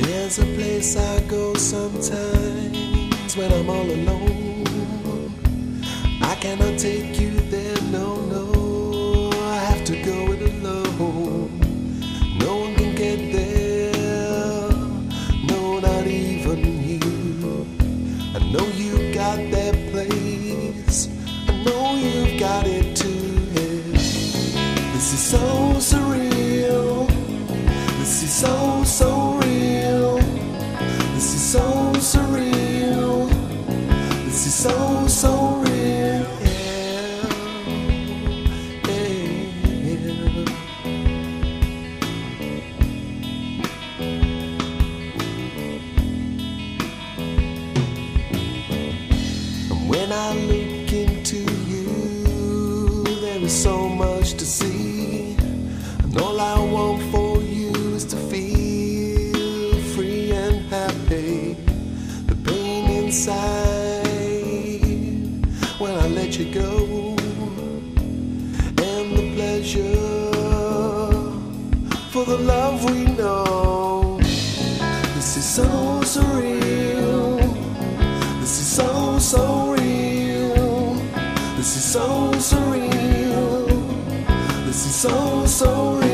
place I go sometimes when I'm all alone. I cannot take you there, no, no. I have to go it alone. No one can get there, no, not even you. I know you've got that place, I know you've got it too. yeah. This is so is so much to see. And all I want for you is to feel free and happy. The pain inside when I let you go, and the pleasure for the love we know. This is so surreal. This is so, so real.